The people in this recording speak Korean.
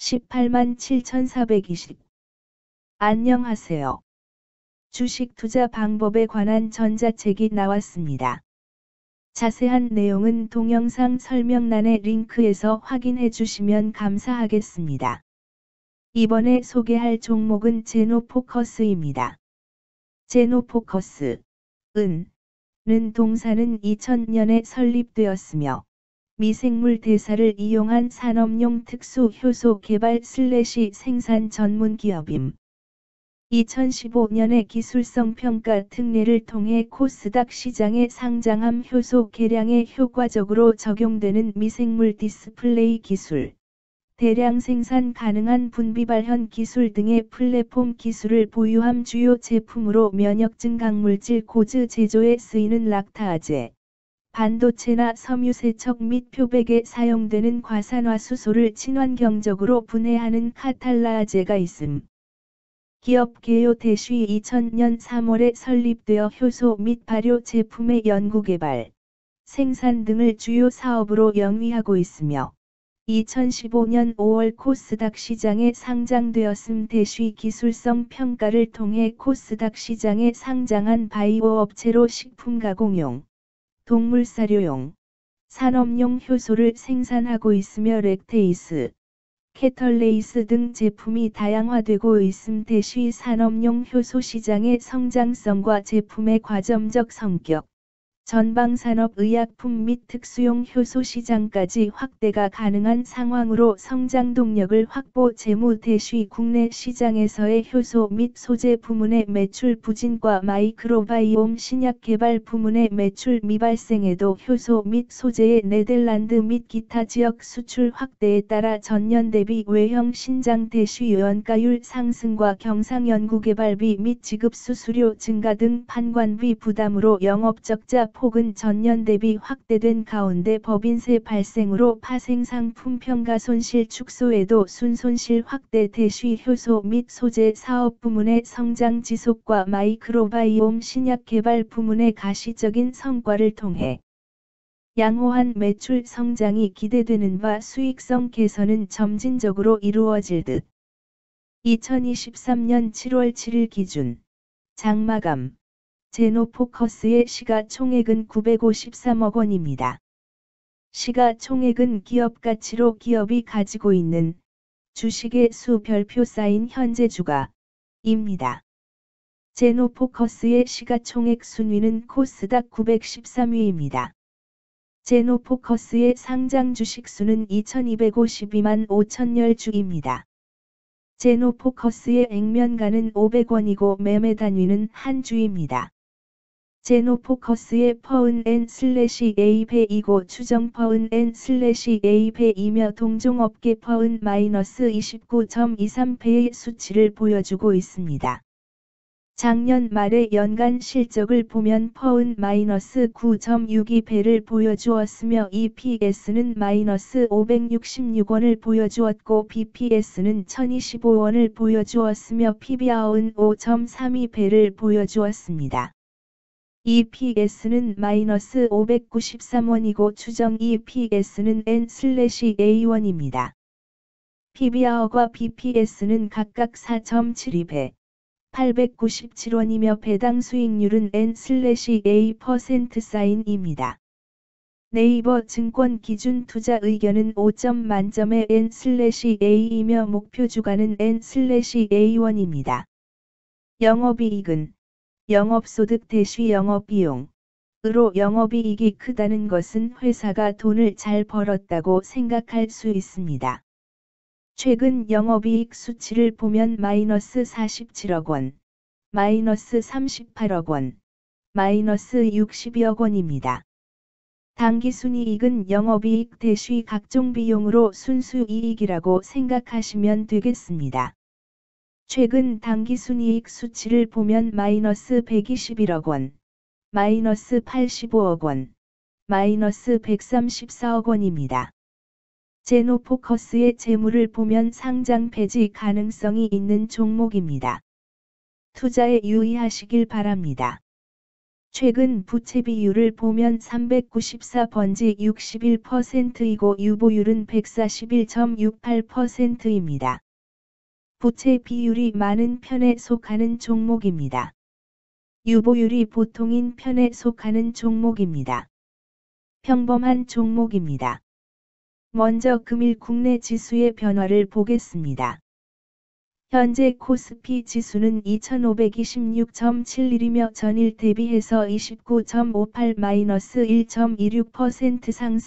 18만 7,420. 안녕하세요. 주식 투자 방법에 관한 전자책이 나왔습니다. 자세한 내용은 동영상 설명란의 링크에서 확인해 주시면 감사하겠습니다. 이번에 소개할 종목은 제노포커스입니다. 제노포커스, 은, 는 동사는 2000년에 설립되었으며, 미생물 대사를 이용한 산업용 특수 효소 개발 슬래시 생산 전문 기업임. 2015년에 기술성 평가 특례를 통해 코스닥 시장에 상장함 효소 개량에 효과적으로 적용되는 미생물 디스플레이 기술, 대량 생산 가능한 분비 발현 기술 등의 플랫폼 기술을 보유함 주요 제품으로 면역 증강물질 GOS 제조에 쓰이는 락타아제, 반도체나 섬유 세척 및 표백에 사용되는 과산화수소를 친환경적으로 분해하는 카탈라아제가 있음. 기업 개요 대쉬 2000년 3월에 설립되어 효소 및 발효 제품의 연구개발, 생산 등을 주요 사업으로 영위하고 있으며 2015년 5월 코스닥 시장에 상장되었음 대쉬 기술성 평가를 통해 코스닥 시장에 상장한 바이오 업체로 식품 가공용, 동물 사료용, 산업용 효소를 생산하고 있으며 lactase, catalase 등 제품이 다양화되고 있음 대시 산업용 효소 시장의 성장성과 제품의 과점적 성격, 전방산업 의약품 및 특수용 효소 시장까지 확대가 가능한 상황으로 성장 동력을 확보 재무 대시 국내 시장에서의 효소 및 소재 부문의 매출 부진과 마이크로바이옴 신약 개발 부문의 매출 미발생에도 효소 및 소재의 네덜란드 및 기타 지역 수출 확대에 따라 전년 대비 외형 신장 대시 원가율 상승과 경상 연구개발비 및 지급 수수료 증가 등 판관비 부담으로 영업적자 폭은 전년 대비 확대된 가운데 법인세 발생으로 파생상품 평가 손실 축소에도 순손실 확대 대시 효소 및 소재 사업 부문의 성장 지속과 마이크로바이옴 신약 개발 부문의 가시적인 성과를 통해 양호한 매출 성장이 기대되는 바 수익성 개선은 점진적으로 이루어질 듯. 2023년 7월 7일 기준 장마감 제노포커스의 시가총액은 953억 원입니다. 시가총액은 기업 가치로 기업이 가지고 있는 주식의 수 별표 쌓인 현재 주가입니다. 제노포커스의 시가총액 순위는 코스닥 913위입니다. 제노포커스의 상장 주식 수는 2252만 5천여 주입니다. 제노포커스의 액면가는 500원이고 매매 단위는 한 주입니다. 제노포커스의 PER은 N 슬래시 A배이고 추정 PER은 N 슬래시 A배이며 동종업계 PER은 마이너스 29.23배의 수치를 보여주고 있습니다. 작년 말의 연간 실적을 보면 PER은 마이너스 9.62배를 보여주었으며 EPS는 마이너스 566원을 보여주었고 BPS는 1025원을 보여주었으며 PBR은 5.32배를 보여주었습니다. EPS는 마이너스 593원이고 추정 EPS는 N/A1입니다. PBR과 BPS는 각각 4.72배, 897원이며 배당 수익률은 N/A% 사인입니다. 네이버 증권 기준 투자 의견은 5점 만점의 N/A이며 목표 주가는 N/A1입니다. 영업이익은 영업소득 대시 영업비용. 으로 영업이익이 크다는 것은 회사가 돈을 잘 벌었다고 생각할 수 있습니다. 최근 영업이익 수치를 보면 마이너스 47억 원, 마이너스 38억 원, 마이너스 62억 원입니다. 당기순이익은 영업이익 대시 각종 비용으로 순수이익이라고 생각하시면 되겠습니다. 최근 당기순이익 수치를 보면 마이너스 121억 원, 마이너스 85억 원, 마이너스 134억 원입니다. 제노포커스의 재물을 보면 상장 폐지 가능성이 있는 종목입니다. 투자에 유의하시길 바랍니다. 최근 부채 비율을 보면 394번지 61%이고 유보율은 141.68%입니다. 부채 비율이 많은 편에 속하는 종목입니다. 유보율이 보통인 편에 속하는 종목입니다. 평범한 종목입니다. 먼저 금일 국내 지수의 변화를 보겠습니다. 현재 코스피 지수는 2526.71이며 전일 대비해서 29.58-1.26% 상승